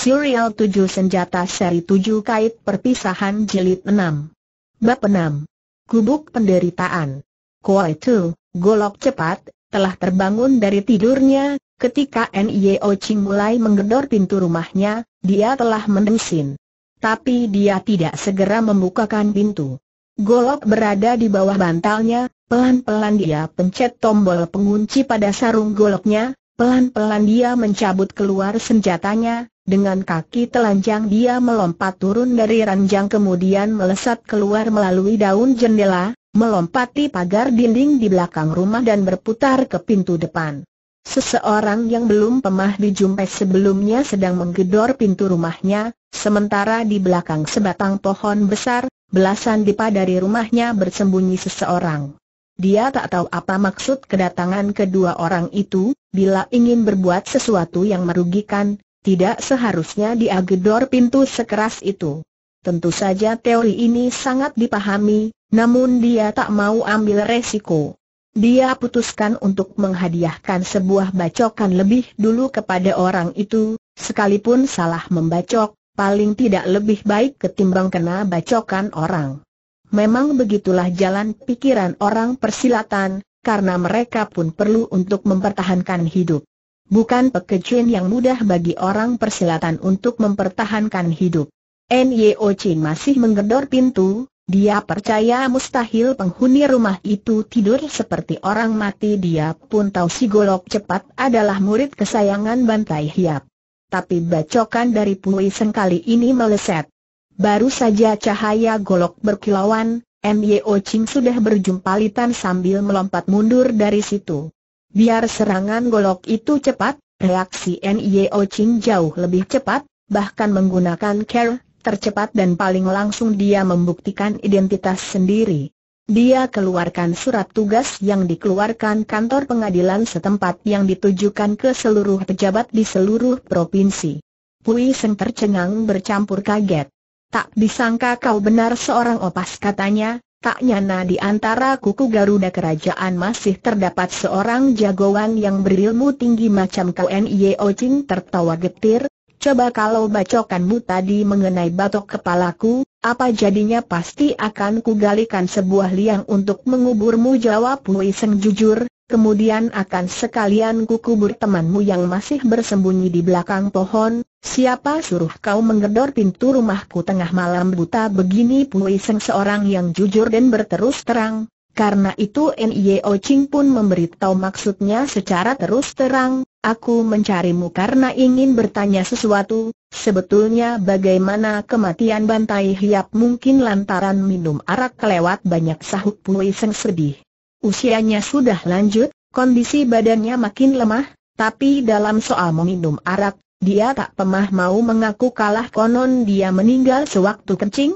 Serial 7 Senjata Seri 7 Kait Perpisahan Jilid 6 Bab 6 Kubuk Penderitaan Koa itu, golok cepat, telah terbangun dari tidurnya, ketika N.I.O. Ching mulai menggedor pintu rumahnya, dia telah mendusin. Tapi dia tidak segera membukakan pintu. Golok berada di bawah bantalnya, pelan-pelan dia pencet tombol pengunci pada sarung goloknya, pelan-pelan dia mencabut keluar senjatanya, dengan kaki telanjang dia melompat turun dari ranjang kemudian melesat keluar melalui daun jendela, melompati pagar dinding di belakang rumah dan berputar ke pintu depan. Seseorang yang belum pernah dijumpai sebelumnya sedang menggedor pintu rumahnya, sementara di belakang sebatang pohon besar, belasan dipa dari rumahnya bersembunyi seseorang. Dia tak tahu apa maksud kedatangan kedua orang itu, bila ingin berbuat sesuatu yang merugikan, tidak seharusnya dia gedor pintu sekeras itu. Tentu saja teori ini sangat dipahami, namun dia tak mau ambil resiko. Dia putuskan untuk menghadiahkan sebuah bacokan lebih dulu kepada orang itu, sekalipun salah membacok, paling tidak lebih baik ketimbang kena bacokan orang. Memang begitulah jalan pikiran orang persilatan, karena mereka pun perlu untuk mempertahankan hidup. Bukan pekerjaan yang mudah bagi orang persilatan untuk mempertahankan hidup. N.Y.O. Chin masih menggedor pintu, dia percaya mustahil penghuni rumah itu tidur seperti orang mati dia pun tahu si golok cepat adalah murid kesayangan Bantai Hiap. Tapi bacokan dari Pui Seng kali ini meleset. Baru saja cahaya golok berkilauan, M.Y.O. Ching sudah berjumpalitan sambil melompat mundur dari situ. Biar serangan golok itu cepat, reaksi N.I.O. Ching jauh lebih cepat, bahkan menggunakan care, tercepat dan paling langsung dia membuktikan identitas sendiri. Dia keluarkan surat tugas yang dikeluarkan kantor pengadilan setempat yang ditujukan ke seluruh pejabat di seluruh provinsi. Pui Seng tercengang bercampur kaget. Tak disangka kau benar seorang opas katanya, Tak nyana di antara kuku Garuda kerajaan masih terdapat seorang jagoan yang berilmu tinggi macam kau N.I.O. Ching tertawa getir, coba kalau bacokanmu tadi mengenai batok kepalaku, apa jadinya pasti akan kugalikan sebuah liang untuk menguburmu jawab Wu Seng jujur, Kemudian akan sekalian kukubur temanmu yang masih bersembunyi di belakang pohon, siapa suruh kau menggedor pintu rumahku tengah malam buta begini Pui Seng seorang yang jujur dan berterus terang, karena itu N.I.O. Ching pun memberitahu maksudnya secara terus terang, aku mencarimu karena ingin bertanya sesuatu, sebetulnya bagaimana kematian Bantai Hiap mungkin lantaran minum arak kelewat banyak sahut Pui Seng sedih. Usianya sudah lanjut, kondisi badannya makin lemah, tapi dalam soal meminum arak, dia tak pernah mau mengaku kalah konon dia meninggal sewaktu kencing.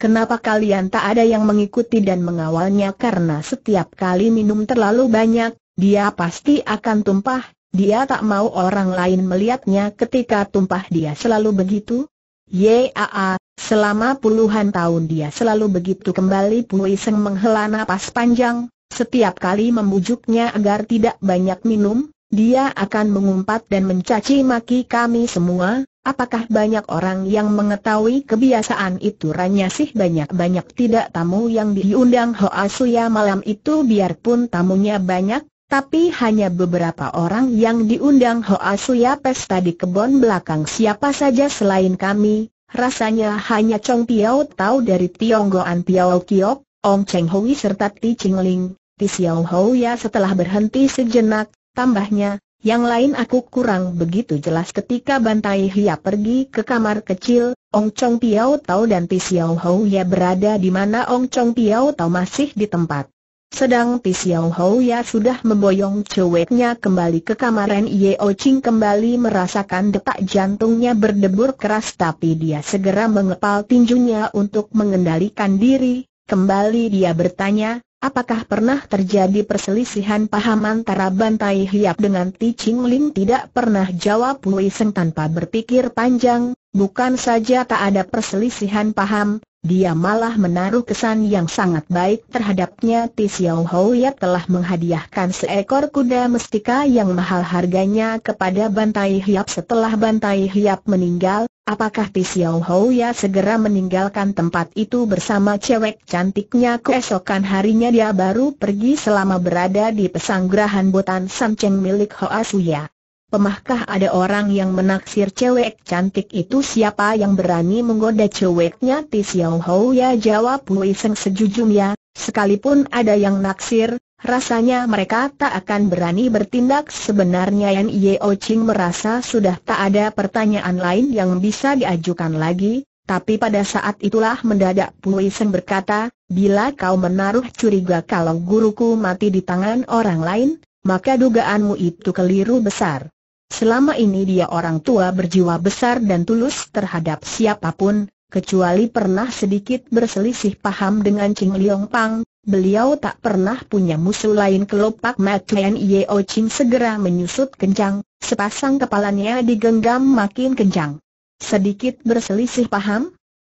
Kenapa kalian tak ada yang mengikuti dan mengawalnya karena setiap kali minum terlalu banyak, dia pasti akan tumpah, dia tak mau orang lain melihatnya ketika tumpah dia selalu begitu? Yaa, selama puluhan tahun dia selalu begitu kembali Pui menghela napas panjang, setiap kali membujuknya agar tidak banyak minum, dia akan mengumpat dan mencaci maki kami semua, apakah banyak orang yang mengetahui kebiasaan itu? Ranya sih banyak-banyak. Tidak tamu yang diundang Hoa Suya malam itu biarpun tamunya banyak, tapi hanya beberapa orang yang diundang Hoa Suya pesta di kebun belakang. Siapa saja selain kami, rasanya hanya Chong Piao tahu dari Tionggoan Piao Kiok, Ong Cheng Hui serta Ti Ching Ling, Ti Xiao Hou ya setelah berhenti sejenak, tambahnya, yang lain aku kurang begitu jelas ketika Bantai Hia pergi ke kamar kecil, Ong Chong Piao Tau dan Ti Xiao Hou ya berada di mana Ong Chong Piao Tau masih di tempat. Sedang Ti Xiao Hou ya sudah memboyong cueknya kembali ke kamar Yeo Ching kembali merasakan detak jantungnya berdebur keras tapi dia segera mengepal tinjunya untuk mengendalikan diri, kembali dia bertanya, Apakah pernah terjadi perselisihan paham antara Bantai Hiap dengan Ti Ching Ling? Tidak pernah jawab Wei Seng tanpa berpikir panjang, bukan saja tak ada perselisihan paham, dia malah menaruh kesan yang sangat baik terhadapnya. Ti Xiao telah menghadiahkan seekor kuda mestika yang mahal harganya kepada Bantai Hiap. Setelah Bantai Hiap meninggal, apakah Ti Xiao Houya segera meninggalkan tempat itu bersama cewek cantiknya? Keesokan harinya dia baru pergi selama berada di pesanggrahan Botan Samceng milik Hoa Suya. Pemahkah ada orang yang menaksir cewek cantik itu? Siapa yang berani menggoda ceweknya? Ti Xiao Hou ya jawab Wu Seng sejujurnya, sekalipun ada yang naksir, rasanya mereka tak akan berani bertindak. Sebenarnya Yan Yeo Ching merasa sudah tak ada pertanyaan lain yang bisa diajukan lagi, tapi pada saat itulah mendadak Pui Seng berkata, bila kau menaruh curiga kalau guruku mati di tangan orang lain, maka dugaanmu itu keliru besar. Selama ini dia orang tua berjiwa besar dan tulus terhadap siapa pun, kecuali pernah sedikit berselisih paham dengan Ching Liong Pang, beliau tak pernah punya musuh lain kelopak mata Yeo Ching segera menyusut kencang, sepasang kepalanya digenggam makin kencang. Sedikit berselisih paham?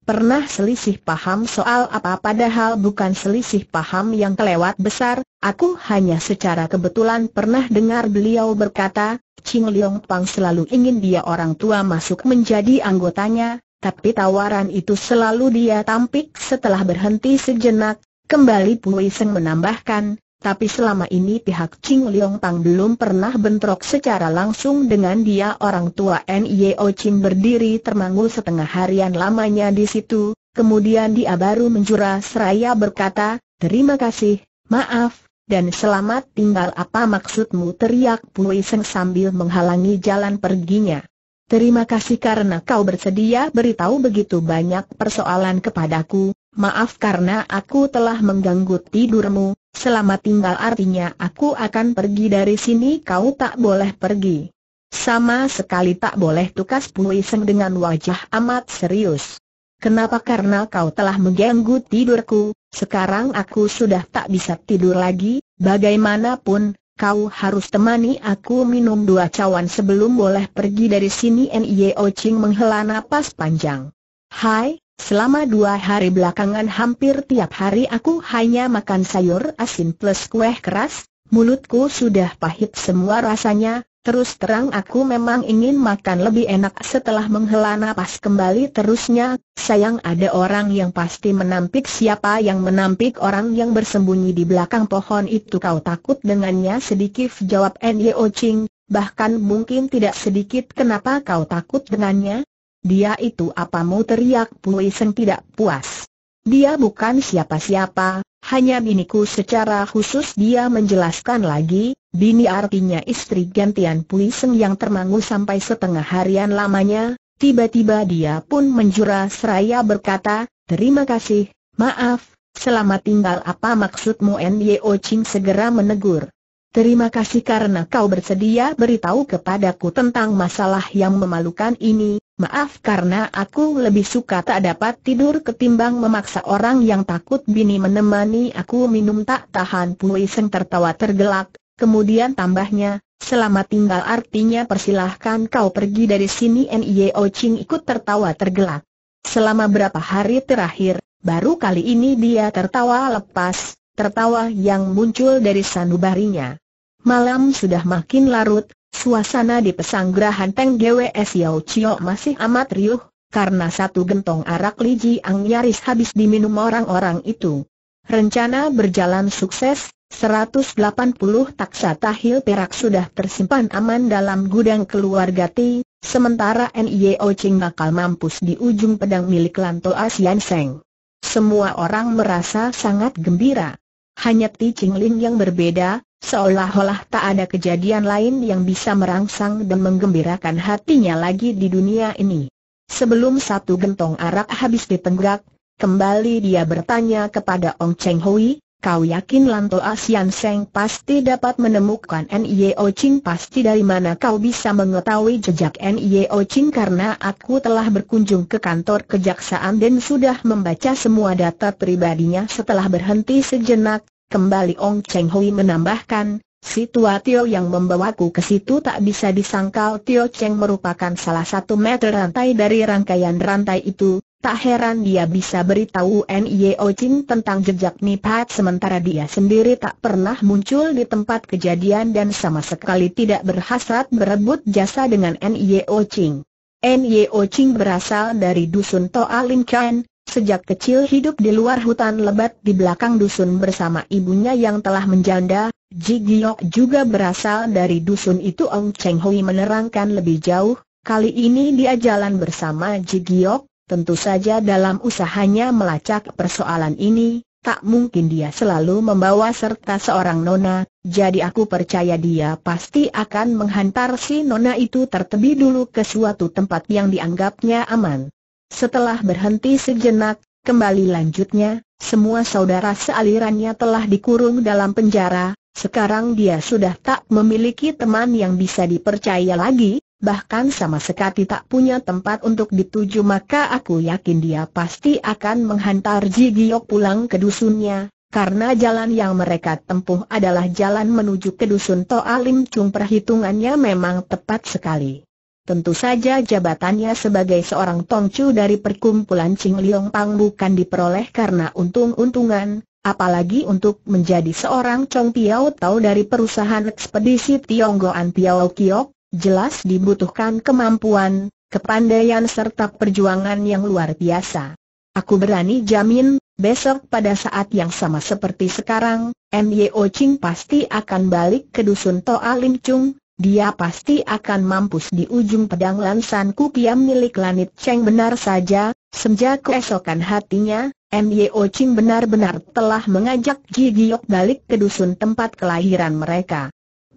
Pernah selisih paham soal apa padahal bukan selisih paham yang kelewat besar, aku hanya secara kebetulan pernah dengar beliau berkata, Ching Leong Pang selalu ingin dia orang tua masuk menjadi anggotanya, tapi tawaran itu selalu dia tampik setelah berhenti sejenak, kembali Pui Seng menambahkan, tapi selama ini pihak Ching Leong Pang belum pernah bentrok secara langsung dengan dia. Orang tua N.I.O. Ching berdiri termangu setengah harian lamanya di situ, kemudian dia baru menjura seraya berkata, terima kasih, maaf, dan selamat tinggal. Apa maksudmu? teriak Pui Seng sambil menghalangi jalan perginya. Terima kasih karena kau bersedia beritahu begitu banyak persoalan kepadaku, maaf karena aku telah mengganggu tidurmu, selamat tinggal artinya aku akan pergi dari sini kau tak boleh pergi. Sama sekali tak boleh tukas Pui Seng dengan wajah amat serius. Kenapa karena kau telah mengganggu tidurku, sekarang aku sudah tak bisa tidur lagi, bagaimanapun, kau harus temani aku minum dua cawan sebelum boleh pergi dari sini N.I.O. Ching menghela napas panjang. Hai, selama dua hari belakangan hampir tiap hari aku hanya makan sayur asin plus kue keras, mulutku sudah pahit semua rasanya, Terus terang aku memang ingin makan lebih enak. Setelah menghela napas kembali terusnya, sayang ada orang yang pasti menampik. Siapa yang menampik orang yang bersembunyi di belakang pohon itu? Kau takut dengannya? Sedikit jawab N.Y.O. Ching, bahkan mungkin tidak sedikit. Kenapa kau takut dengannya? Dia itu apa mau teriak Pui Seng tidak puas. Dia bukan siapa-siapa, hanya biniku secara khusus dia menjelaskan lagi, bini artinya istri gantian Puiseng yang termangu sampai setengah harian lamanya, tiba-tiba dia pun menjura seraya berkata, terima kasih, maaf, selamat tinggal apa maksudmu N.Y.O. Ching segera menegur. Terima kasih karena kau bersedia beritahu kepadaku tentang masalah yang memalukan ini, Maaf karena aku lebih suka tak dapat tidur ketimbang memaksa orang yang takut bini menemani aku minum tak tahan Pui Seng tertawa tergelak, kemudian tambahnya, selamat tinggal artinya persilahkan kau pergi dari sini N.I.O. Ching ikut tertawa tergelak. Selama berapa hari terakhir, baru kali ini dia tertawa lepas, tertawa yang muncul dari sanubarinya. Malam sudah makin larut, Suasana di pesanggrahan Teng GWS Yao Chio masih amat riuh, karena satu gentong arak Li Ang nyaris habis diminum orang-orang itu. Rencana berjalan sukses, 180 taksa tahil perak sudah tersimpan aman dalam gudang keluarga Ti, sementara N.I.O. Ching bakal mampus di ujung pedang milik Lanto Asian Seng. Semua orang merasa sangat gembira. Hanya Ti Ching Ling yang berbeda, Seolah-olah tak ada kejadian lain yang bisa merangsang dan menggembirakan hatinya lagi di dunia ini. Sebelum satu gentong arak habis ditenggak, kembali dia bertanya kepada Ong Cheng Hui, kau yakin Lanto Asian Seng pasti dapat menemukan N.I.O. Ching pasti dari mana kau bisa mengetahui jejak N.I.O. Ching karena aku telah berkunjung ke kantor kejaksaan dan sudah membaca semua data pribadinya setelah berhenti sejenak, Kembali Ong Cheng Hui menambahkan, si tua Tio yang membawaku ke situ tak bisa disangkal Tio Cheng merupakan salah satu meter rantai dari rangkaian rantai itu, tak heran dia bisa beritahu N.Y. Ching tentang jejak Nipat sementara dia sendiri tak pernah muncul di tempat kejadian dan sama sekali tidak berhasrat berebut jasa dengan N.Y. Ching. N.Y. Ching berasal dari dusun Toa Lim sejak kecil hidup di luar hutan lebat di belakang dusun bersama ibunya yang telah menjanda, Ji Giok juga berasal dari dusun itu Ong Cheng Hui menerangkan lebih jauh, kali ini dia jalan bersama Ji Giok, Tentu saja dalam usahanya melacak persoalan ini, tak mungkin dia selalu membawa serta seorang nona, jadi aku percaya dia pasti akan menghantar si nona itu tertebi dulu ke suatu tempat yang dianggapnya aman. Setelah berhenti sejenak, kembali lanjutnya, semua saudara sealirannya telah dikurung dalam penjara, sekarang dia sudah tak memiliki teman yang bisa dipercaya lagi, bahkan sama sekali tak punya tempat untuk dituju maka aku yakin dia pasti akan menghantar Ji Giok pulang ke dusunnya, karena jalan yang mereka tempuh adalah jalan menuju ke dusun Toa Lim Chung perhitungannya memang tepat sekali. Tentu saja jabatannya sebagai seorang tongcu dari perkumpulan Ching Liong Pang bukan diperoleh karena untung-untungan, apalagi untuk menjadi seorang Chong Piao Tau dari perusahaan ekspedisi Tionggoan Piao Kiok, jelas dibutuhkan kemampuan, kepandaian serta perjuangan yang luar biasa. Aku berani jamin, besok pada saat yang sama seperti sekarang, M.Y.O. Ching pasti akan balik ke dusun Toa Lim Chung, dia pasti akan mampus di ujung pedang lansan kukiam milik Lanit Cheng benar saja, sejak keesokan hatinya, M.Y.O. Ching benar-benar telah mengajak Ji Giok balik ke dusun tempat kelahiran mereka.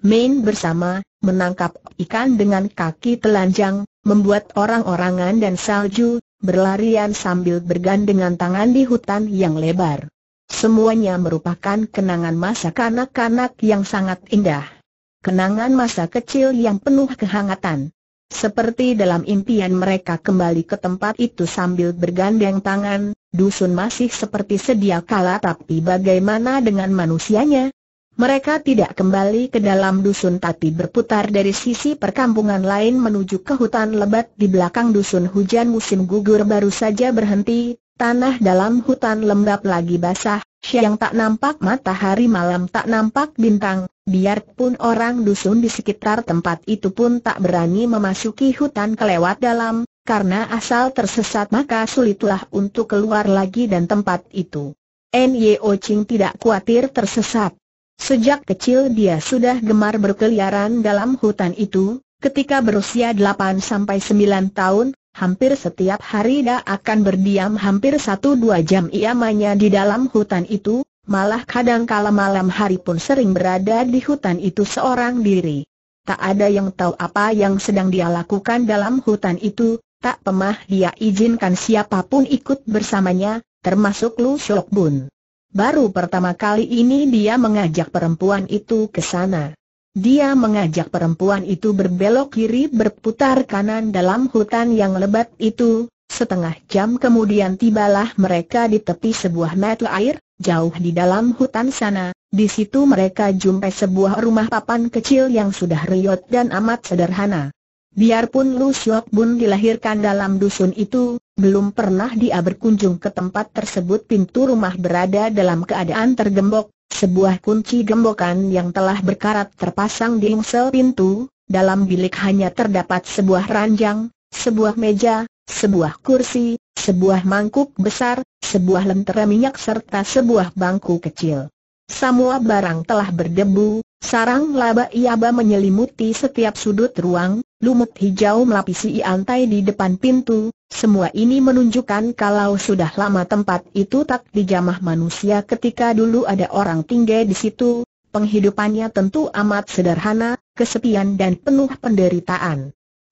Main bersama, menangkap ikan dengan kaki telanjang, membuat orang-orangan dan salju, berlarian sambil bergandengan tangan di hutan yang lebar. Semuanya merupakan kenangan masa kanak-kanak yang sangat indah. Kenangan masa kecil yang penuh kehangatan. Seperti dalam impian mereka kembali ke tempat itu sambil bergandeng tangan, dusun masih seperti sedia kala tapi bagaimana dengan manusianya? Mereka tidak kembali ke dalam dusun tapi berputar dari sisi perkampungan lain menuju ke hutan lebat di belakang dusun hujan musim gugur baru saja berhenti, tanah dalam hutan lembab lagi basah, siang tak nampak matahari malam tak nampak bintang, biarpun orang dusun di sekitar tempat itu pun tak berani memasuki hutan kelewat dalam, karena asal tersesat maka sulitlah untuk keluar lagi dan tempat itu. N.Y.O. Ching tidak khawatir tersesat. Sejak kecil dia sudah gemar berkeliaran dalam hutan itu, ketika berusia 8 sampai 9 tahun, hampir setiap hari dia akan berdiam hampir 1-2 jam iamanya di dalam hutan itu, malah kadang kala malam hari pun sering berada di hutan itu seorang diri. Tak ada yang tahu apa yang sedang dia lakukan dalam hutan itu, tak pemah dia izinkan siapa pun ikut bersamanya, termasuk Lu Shok Bun. Baru pertama kali ini dia mengajak perempuan itu ke sana. Dia mengajak perempuan itu berbelok kiri berputar kanan dalam hutan yang lebat itu, setengah jam kemudian tibalah mereka di tepi sebuah mata air, jauh di dalam hutan sana, di situ mereka jumpai sebuah rumah papan kecil yang sudah riot dan amat sederhana. Biarpun Lu Syok Bun dilahirkan dalam dusun itu, belum pernah dia berkunjung ke tempat tersebut. Pintu rumah berada dalam keadaan tergembok, sebuah kunci gembokan yang telah berkarat terpasang di insel pintu, dalam bilik hanya terdapat sebuah ranjang, sebuah meja, sebuah kursi, sebuah mangkuk besar, sebuah lentera minyak serta sebuah bangku kecil. Semua barang telah berdebu, sarang laba-iaba menyelimuti setiap sudut ruang, lumut hijau melapisi lantai di depan pintu, semua ini menunjukkan kalau sudah lama tempat itu tak dijamah manusia ketika dulu ada orang tinggal di situ, penghidupannya tentu amat sederhana, kesepian dan penuh penderitaan.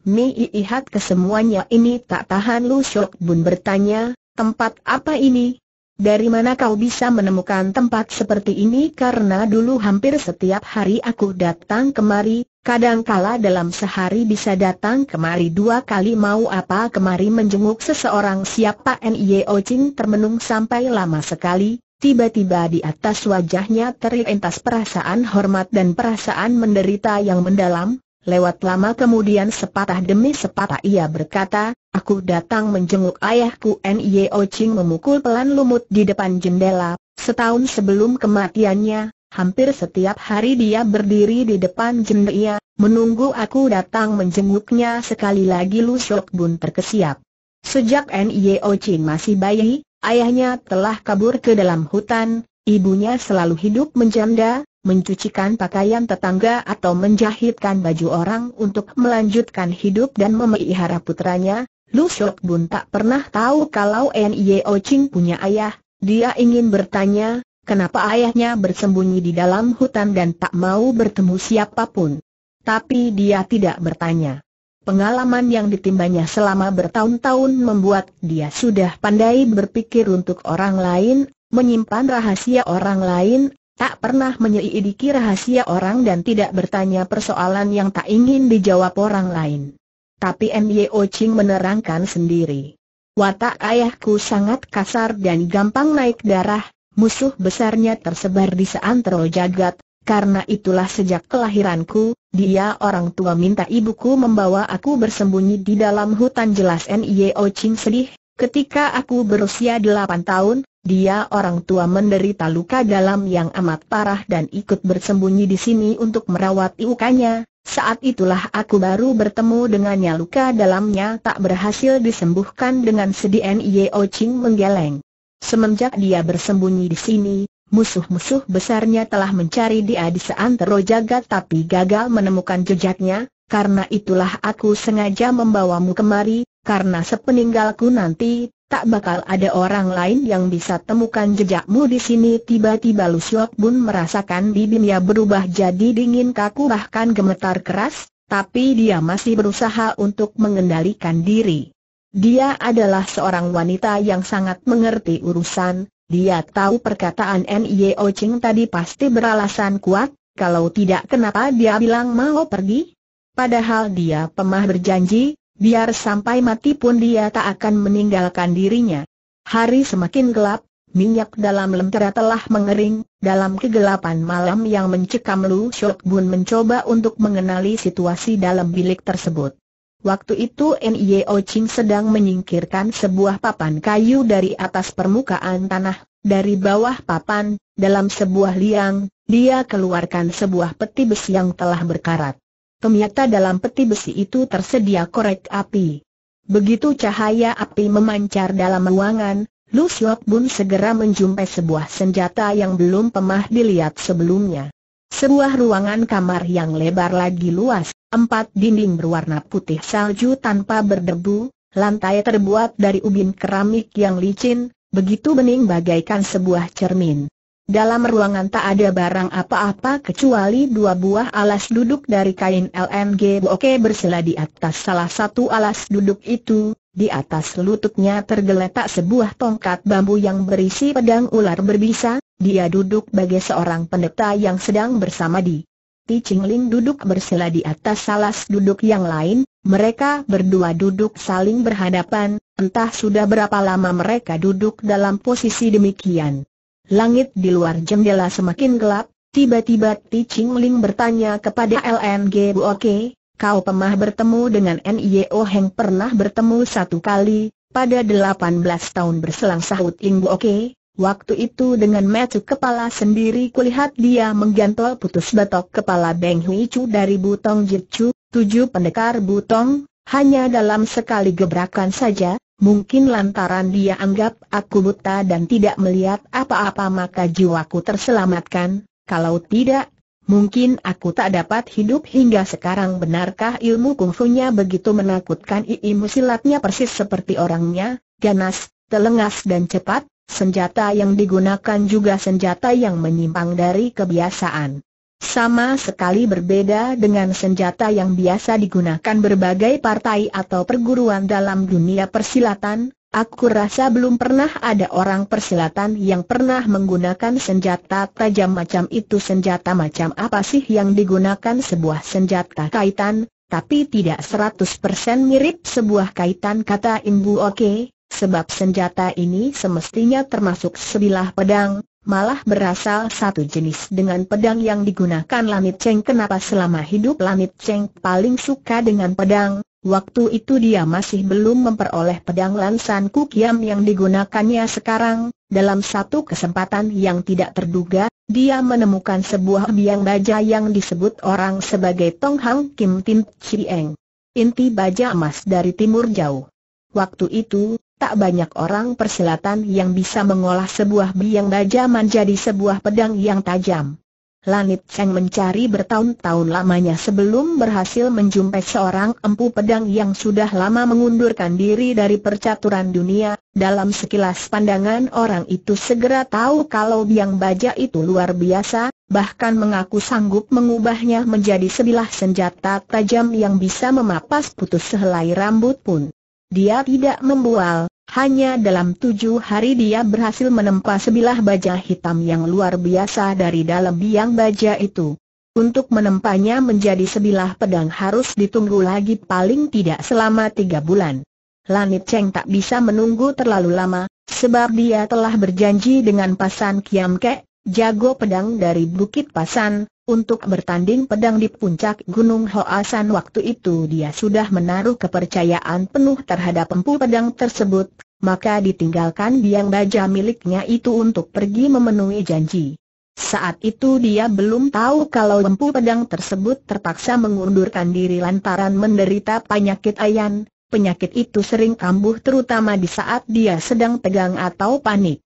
Mi lihat kesemuanya ini tak tahan Lu Shok Bun bertanya, tempat apa ini? Dari mana kau bisa menemukan tempat seperti ini karena dulu hampir setiap hari aku datang kemari, kadangkala dalam sehari bisa datang kemari dua kali mau apa kemari menjenguk seseorang siapa N.I.O. Ching termenung sampai lama sekali, tiba-tiba di atas wajahnya terlintas perasaan hormat dan perasaan menderita yang mendalam, lewat lama kemudian sepatah demi sepatah ia berkata, Aku datang menjenguk ayahku. N.I.O. Ching memukul pelan lumut di depan jendela, setahun sebelum kematiannya, hampir setiap hari dia berdiri di depan jendela, menunggu aku datang menjenguknya sekali lagi Lu Shok Bun terkesiap. Sejak N.I.O. Ching masih bayi, ayahnya telah kabur ke dalam hutan, ibunya selalu hidup menjanda, mencucikan pakaian tetangga atau menjahitkan baju orang untuk melanjutkan hidup dan memelihara putranya, Lu Shok Bun tak pernah tahu kalau N.I.O. Ching punya ayah, dia ingin bertanya, kenapa ayahnya bersembunyi di dalam hutan dan tak mau bertemu siapa pun. Tapi dia tidak bertanya. Pengalaman yang ditimbanya selama bertahun-tahun membuat dia sudah pandai berpikir untuk orang lain, menyimpan rahasia orang lain, tak pernah menyelidiki rahasia orang dan tidak bertanya persoalan yang tak ingin dijawab orang lain. Tapi N.Y.O. Ching menerangkan sendiri. Watak ayahku sangat kasar dan gampang naik darah, musuh besarnya tersebar di seantero jagat, karena itulah sejak kelahiranku, dia orang tua minta ibuku membawa aku bersembunyi di dalam hutan jelas N.Y.O. Ching sedih, ketika aku berusia 8 tahun, dia orang tua menderita luka dalam yang amat parah dan ikut bersembunyi di sini untuk merawat lukanya, saat itulah aku baru bertemu dengannya luka dalamnya tak berhasil disembuhkan dengan sedih N.I.O. Ching menggeleng. Semenjak dia bersembunyi di sini, musuh-musuh besarnya telah mencari dia di seantero jagat tapi gagal menemukan jejaknya, karena itulah aku sengaja membawamu kemari, karena sepeninggalku nanti, tak bakal ada orang lain yang bisa temukan jejakmu di sini. Tiba-tiba Lu Siok Bun merasakan bibirnya berubah jadi dingin kaku bahkan gemetar keras, tapi dia masih berusaha untuk mengendalikan diri. Dia adalah seorang wanita yang sangat mengerti urusan, dia tahu perkataan N.I.O. Ching tadi pasti beralasan kuat, kalau tidak kenapa dia bilang mau pergi? Padahal dia pemah berjanji, biar sampai mati pun dia tak akan meninggalkan dirinya. Hari semakin gelap, minyak dalam lentera telah mengering, dalam kegelapan malam yang mencekam Lu Shok Bun mencoba untuk mengenali situasi dalam bilik tersebut. Waktu itu N.I.O. Ching sedang menyingkirkan sebuah papan kayu dari atas permukaan tanah, dari bawah papan, dalam sebuah liang, dia keluarkan sebuah peti besi yang telah berkarat. Ternyata dalam peti besi itu tersedia korek api. Begitu cahaya api memancar dalam ruangan, Lu Siok Bun segera menjumpai sebuah senjata yang belum pernah dilihat sebelumnya. Sebuah ruangan kamar yang lebar lagi luas, empat dinding berwarna putih salju tanpa berdebu, lantai terbuat dari ubin keramik yang licin, begitu bening bagaikan sebuah cermin. Dalam ruangan tak ada barang apa-apa kecuali dua buah alas duduk dari kain LNG Boke bersela di atas salah satu alas duduk itu, di atas lututnya tergeletak sebuah tongkat bambu yang berisi pedang ular berbisa, dia duduk bagai seorang pendeta yang sedang bersama di Ti Ching Ling duduk bersela di atas alas duduk yang lain, mereka berdua duduk saling berhadapan, entah sudah berapa lama mereka duduk dalam posisi demikian. Langit di luar jendela semakin gelap, tiba-tiba Ti Ching Ling bertanya kepada LNG Bu Oke, kau pernah bertemu dengan NIO Heng? Pernah bertemu satu kali, pada 18 tahun berselang sahut Ing Bu Oke, waktu itu dengan metu kepala sendiri kulihat dia menggantol putus batok kepala Beng Hui Chu dari Butong Jitchu, tujuh pendekar Butong, hanya dalam sekali gebrakan saja, Mungkin lantaran dia anggap aku buta dan tidak melihat apa-apa maka jiwaku terselamatkan, kalau tidak, mungkin aku tak dapat hidup hingga sekarang. Benarkah ilmu kungfunya begitu menakutkan? Ilmu silatnya persis seperti orangnya, ganas, telengas dan cepat, senjata yang digunakan juga senjata yang menyimpang dari kebiasaan. Sama sekali berbeda dengan senjata yang biasa digunakan berbagai partai atau perguruan dalam dunia persilatan, aku rasa belum pernah ada orang persilatan yang pernah menggunakan senjata tajam macam itu. Senjata macam apa sih yang digunakan? Sebuah senjata kaitan, tapi tidak 100% mirip sebuah kaitan kata Imbu Oke, sebab senjata ini semestinya termasuk sebilah pedang, malah berasal satu jenis dengan pedang yang digunakan Lamit Cheng. Kenapa selama hidup Lamit Cheng paling suka dengan pedang, Waktu itu dia masih belum memperoleh pedang lansan kukiam yang digunakannya sekarang, dalam satu kesempatan yang tidak terduga, dia menemukan sebuah biang baja yang disebut orang sebagai Tong Hang Kim Tin Chieng. Inti baja emas dari timur jauh. Waktu itu, tak banyak orang persilatan yang bisa mengolah sebuah biang baja menjadi sebuah pedang yang tajam. Lanit Cheng mencari bertahun-tahun lamanya sebelum berhasil menjumpai seorang empu pedang yang sudah lama mengundurkan diri dari percaturan dunia. Dalam sekilas pandangan orang itu segera tahu kalau biang baja itu luar biasa, bahkan mengaku sanggup mengubahnya menjadi sebilah senjata tajam yang bisa memapas putus sehelai rambut pun. Dia tidak membual, hanya dalam tujuh hari dia berhasil menempa sebilah baja hitam yang luar biasa dari dalam biang baja itu. Untuk menempanya menjadi sebilah pedang harus ditunggu lagi paling tidak selama tiga bulan. Lanit Cheng tak bisa menunggu terlalu lama, sebab dia telah berjanji dengan Pasan Kiam Kek, jago pedang dari Bukit Pasan, untuk bertanding pedang di puncak Gunung Hoasan waktu itu dia sudah menaruh kepercayaan penuh terhadap empu pedang tersebut, maka ditinggalkan biang baja miliknya itu untuk pergi memenuhi janji. Saat itu dia belum tahu kalau empu pedang tersebut terpaksa mengundurkan diri lantaran menderita penyakit ayan, penyakit itu sering kambuh terutama di saat dia sedang tegang atau panik.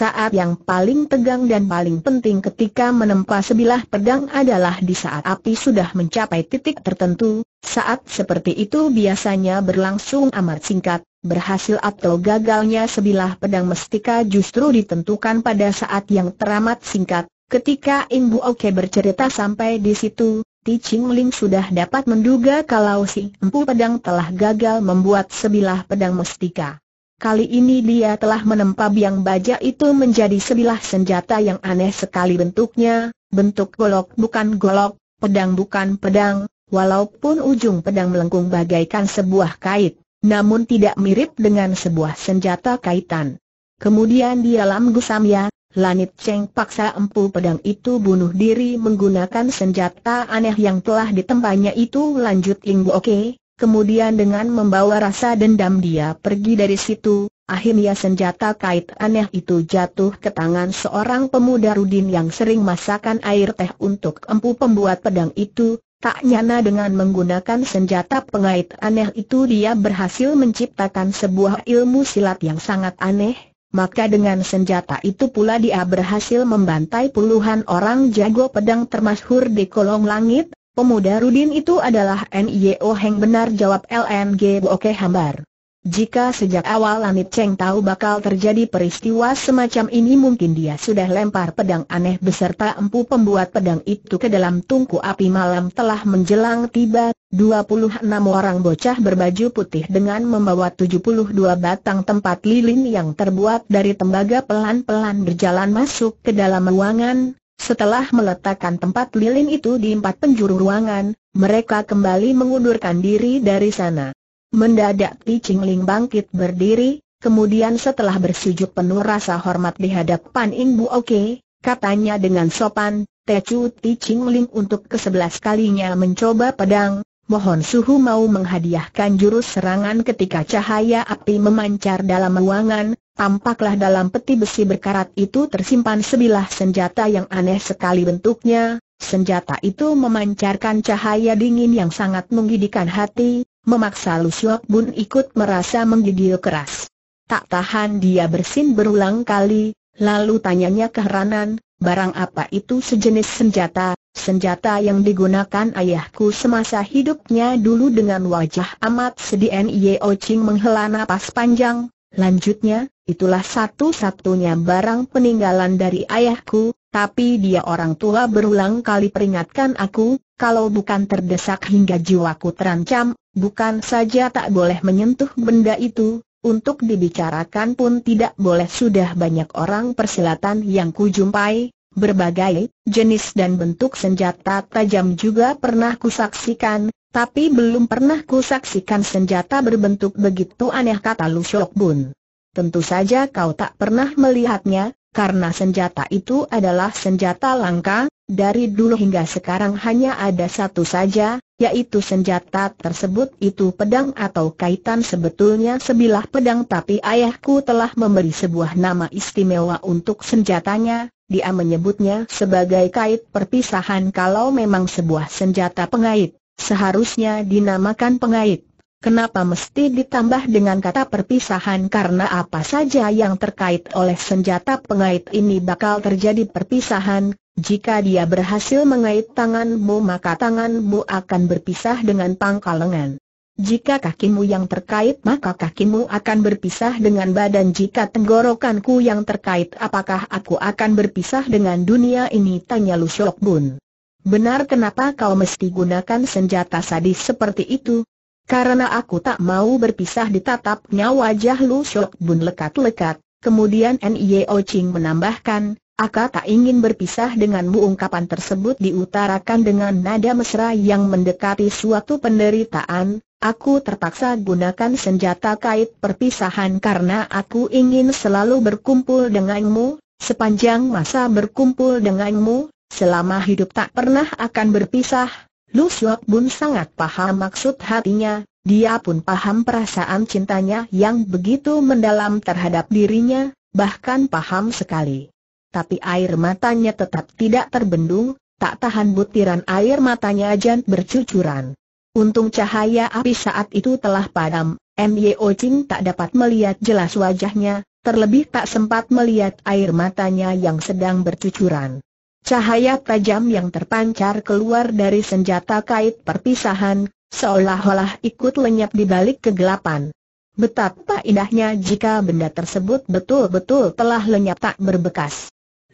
Saat yang paling tegang dan paling penting ketika menempa sebilah pedang adalah di saat api sudah mencapai titik tertentu, saat seperti itu biasanya berlangsung amat singkat, berhasil atau gagalnya sebilah pedang mestika justru ditentukan pada saat yang teramat singkat. Ketika Ing Bu Oke bercerita sampai di situ, Ti Ching Ling sudah dapat menduga kalau si empu pedang telah gagal membuat sebilah pedang mestika. Kali ini dia telah menempa biang baja itu menjadi sebilah senjata yang aneh sekali bentuknya, bentuk golok bukan golok, pedang bukan pedang, walaupun ujung pedang melengkung bagaikan sebuah kait, namun tidak mirip dengan sebuah senjata kaitan. Kemudian di alam gusamya, Lanit Cheng paksa empu pedang itu bunuh diri menggunakan senjata aneh yang telah ditempanya itu. Lanjut Ingbu Oke, Kemudian dengan membawa rasa dendam dia pergi dari situ, akhirnya senjata kait aneh itu jatuh ke tangan seorang pemuda Rudin yang sering masakan air teh untuk empu pembuat pedang itu, tak nyana dengan menggunakan senjata pengait aneh itu dia berhasil menciptakan sebuah ilmu silat yang sangat aneh, maka dengan senjata itu pula dia berhasil membantai puluhan orang jago pedang termasyhur di kolong langit, Pemuda Rudin itu adalah N.I.O. Heng benar jawab LNG Oke Hambar. Jika sejak awal Lanit Cheng tahu bakal terjadi peristiwa semacam ini mungkin dia sudah lempar pedang aneh beserta empu pembuat pedang itu ke dalam tungku api malam telah menjelang tiba, 26 orang bocah berbaju putih dengan membawa 72 batang tempat lilin yang terbuat dari tembaga pelan-pelan berjalan masuk ke dalam ruangan, setelah meletakkan tempat lilin itu di empat penjuru ruangan, mereka kembali mengundurkan diri dari sana. Mendadak Ti Ching Ling bangkit berdiri, kemudian setelah bersujud penuh rasa hormat di hadapan Ing Bu Oke, katanya dengan sopan, Tecu Ti Ching Ling untuk kesebelas kalinya mencoba pedang, mohon suhu mau menghadiahkan jurus serangan ketika cahaya api memancar dalam ruangan, Tampaklah dalam peti besi berkarat itu tersimpan sebilah senjata yang aneh sekali bentuknya, senjata itu memancarkan cahaya dingin yang sangat menggigitkan hati, memaksa Lu Siok Bun ikut merasa menggigil keras. Tak tahan dia bersin berulang kali, lalu tanyanya keheranan, barang apa itu sejenis senjata, senjata yang digunakan ayahku semasa hidupnya dulu dengan wajah amat sedih N.I.O. Ching menghela napas panjang, Lanjutnya, itulah satu-satunya barang peninggalan dari ayahku, tapi dia orang tua berulang kali peringatkan aku, kalau bukan terdesak hingga jiwaku terancam, bukan saja tak boleh menyentuh benda itu, untuk dibicarakan pun tidak boleh sudah banyak orang persilatan yang kujumpai, berbagai jenis dan bentuk senjata tajam juga pernah kusaksikan, tapi belum pernah kusaksikan senjata berbentuk begitu aneh kata Lu Shok Bun. Tentu saja kau tak pernah melihatnya, karena senjata itu adalah senjata langka, dari dulu hingga sekarang hanya ada satu saja, yaitu senjata tersebut itu pedang atau kaitan sebetulnya sebilah pedang. Tapi ayahku telah memberi sebuah nama istimewa untuk senjatanya, dia menyebutnya sebagai kait perpisahan. Kalau memang sebuah senjata pengait, seharusnya dinamakan pengait. Kenapa mesti ditambah dengan kata perpisahan? Karena apa saja yang terkait oleh senjata pengait ini bakal terjadi perpisahan, jika dia berhasil mengait tanganmu maka tanganmu akan berpisah dengan pangkal lengan. Jika kakimu yang terkait maka kakimu akan berpisah dengan badan jika tenggorokanku yang terkait apakah aku akan berpisah dengan dunia ini tanya Lu Shok Bun. Benar kenapa kau mesti gunakan senjata sadis seperti itu? Karena aku tak mau berpisah ditatapnya wajah Lu Shok Bun lekat-lekat, kemudian N.I.O. Ching menambahkan, Aka tak ingin berpisah denganmu ungkapan tersebut diutarakan dengan nada mesra yang mendekati suatu penderitaan, aku terpaksa gunakan senjata kait perpisahan karena aku ingin selalu berkumpul denganmu, sepanjang masa berkumpul denganmu, selama hidup tak pernah akan berpisah, Lu Syok Bun sangat paham maksud hatinya, dia pun paham perasaan cintanya yang begitu mendalam terhadap dirinya, bahkan paham sekali. Tapi air matanya tetap tidak terbendung, tak tahan butiran air matanya jan bercucuran. Untung cahaya api saat itu telah padam, M.Y.O. Ching tak dapat melihat jelas wajahnya, terlebih tak sempat melihat air matanya yang sedang bercucuran. Cahaya tajam yang terpancar keluar dari senjata kait perpisahan, seolah-olah ikut lenyap di balik kegelapan. Betapa indahnya jika benda tersebut betul-betul telah lenyap tak berbekas.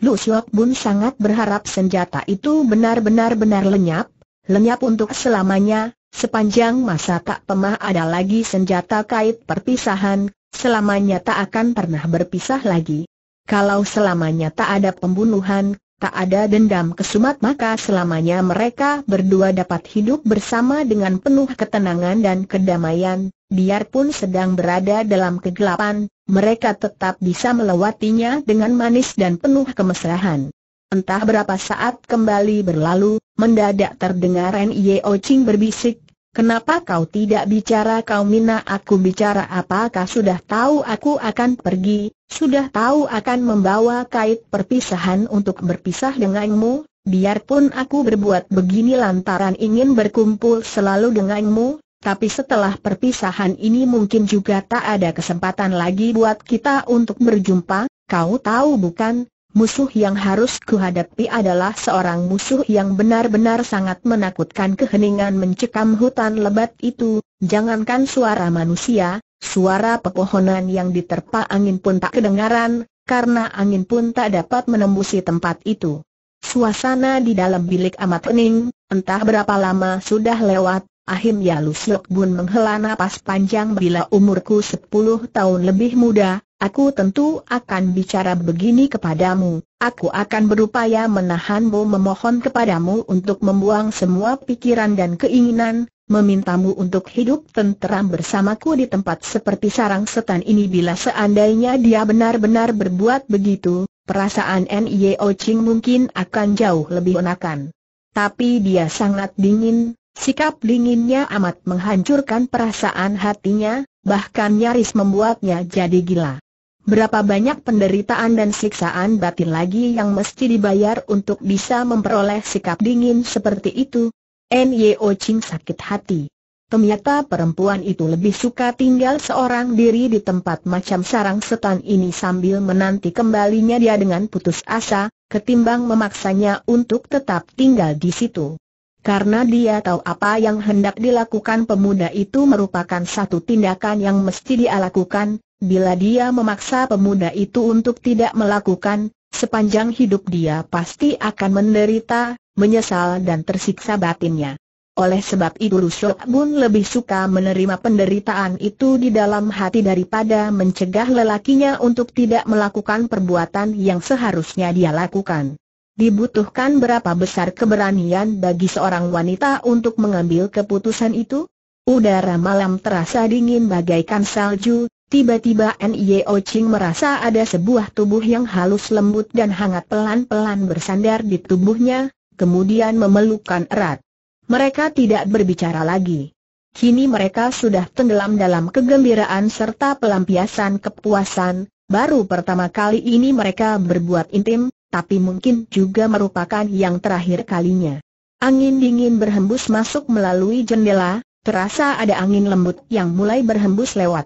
Lu Syok Bun sangat berharap senjata itu benar-benar benar lenyap, lenyap untuk selamanya, sepanjang masa tak pemah ada lagi senjata kait perpisahan, selamanya tak akan pernah berpisah lagi. Kalau selamanya tak ada pembunuhan, tak ada dendam kesumat maka selamanya mereka berdua dapat hidup bersama dengan penuh ketenangan dan kedamaian, biarpun sedang berada dalam kegelapan, mereka tetap bisa melewatinya dengan manis dan penuh kemesraan. Entah berapa saat kembali berlalu, mendadak terdengar N.I.O. Ching berbisik, Kenapa kau tidak bicara kau mina aku bicara apakah sudah tahu aku akan pergi, sudah tahu akan membawa kait perpisahan untuk berpisah denganmu, biarpun aku berbuat begini lantaran ingin berkumpul selalu denganmu, tapi setelah perpisahan ini mungkin juga tak ada kesempatan lagi buat kita untuk berjumpa, kau tahu bukan, Musuh yang harus kuhadapi adalah seorang musuh yang benar-benar sangat menakutkan keheningan mencekam hutan lebat itu, jangankan suara manusia, suara pepohonan yang diterpa angin pun tak kedengaran, karena angin pun tak dapat menembusi tempat itu. Suasana di dalam bilik amat hening, entah berapa lama sudah lewat, akhirnya Lu Siok Bun menghela napas panjang bila umurku 10 tahun lebih muda, Aku tentu akan bicara begini kepadamu, aku akan berupaya menahanmu memohon kepadamu untuk membuang semua pikiran dan keinginan, memintamu untuk hidup tenteram bersamaku di tempat seperti sarang setan ini bila seandainya dia benar-benar berbuat begitu, perasaan N.I.O. Ching mungkin akan jauh lebih enakan. Tapi dia sangat dingin, sikap dinginnya amat menghancurkan perasaan hatinya, bahkan nyaris membuatnya jadi gila. Berapa banyak penderitaan dan siksaan batin lagi yang mesti dibayar untuk bisa memperoleh sikap dingin seperti itu? N.Y.O. Ching sakit hati. Ternyata perempuan itu lebih suka tinggal seorang diri di tempat macam sarang setan ini sambil menanti kembalinya dia dengan putus asa, ketimbang memaksanya untuk tetap tinggal di situ. Karena dia tahu apa yang hendak dilakukan pemuda itu merupakan satu tindakan yang mesti dia lakukan, Bila dia memaksa pemuda itu untuk tidak melakukan, sepanjang hidup dia pasti akan menderita, menyesal dan tersiksa batinnya. Oleh sebab itu Lusok Bun lebih suka menerima penderitaan itu di dalam hati daripada mencegah lelakinya untuk tidak melakukan perbuatan yang seharusnya dia lakukan. Dibutuhkan berapa besar keberanian bagi seorang wanita untuk mengambil keputusan itu? Udara malam terasa dingin bagaikan salju, Tiba-tiba N.I.O. Ching merasa ada sebuah tubuh yang halus lembut dan hangat pelan-pelan bersandar di tubuhnya, kemudian memelukkan erat. Mereka tidak berbicara lagi. Kini mereka sudah tenggelam dalam kegembiraan serta pelampiasan kepuasan, baru pertama kali ini mereka berbuat intim, tapi mungkin juga merupakan yang terakhir kalinya. Angin dingin berhembus masuk melalui jendela, terasa ada angin lembut yang mulai berhembus lewat.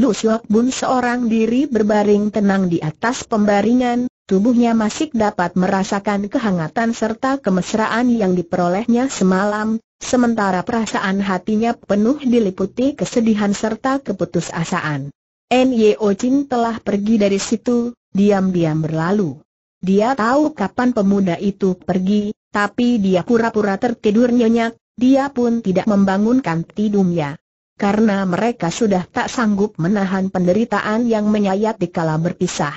Lu Syok Bun seorang diri berbaring tenang di atas pembaringan, tubuhnya masih dapat merasakan kehangatan serta kemesraan yang diperolehnya semalam, sementara perasaan hatinya penuh diliputi kesedihan serta keputusasaan. N.Y.O. Chin telah pergi dari situ, diam-diam berlalu. Dia tahu kapan pemuda itu pergi, tapi dia pura-pura tertidur nyenyak, dia pun tidak membangunkan tidurnya. Karena mereka sudah tak sanggup menahan penderitaan yang menyayat di kala berpisah.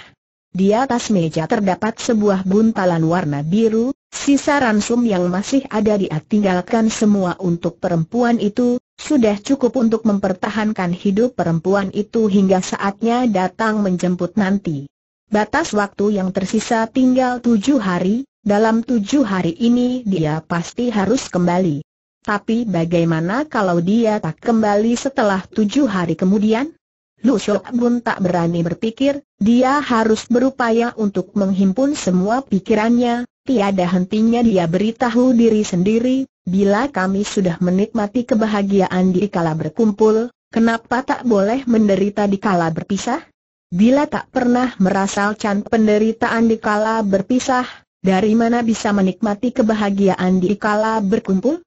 Di atas meja terdapat sebuah buntalan warna biru, Sisa ransum yang masih ada dia tinggalkan semua untuk perempuan itu, sudah cukup untuk mempertahankan hidup perempuan itu hingga saatnya datang menjemput nanti. Batas waktu yang tersisa tinggal tujuh hari, dalam tujuh hari ini dia pasti harus kembali. Tapi bagaimana kalau dia tak kembali setelah tujuh hari kemudian? Lu Shok Bun tak berani berpikir, dia harus berupaya untuk menghimpun semua pikirannya, tiada hentinya dia beritahu diri sendiri, bila kami sudah menikmati kebahagiaan di kala berkumpul, kenapa tak boleh menderita di kala berpisah? Bila tak pernah merasakan penderitaan di kala berpisah, dari mana bisa menikmati kebahagiaan di kala berkumpul?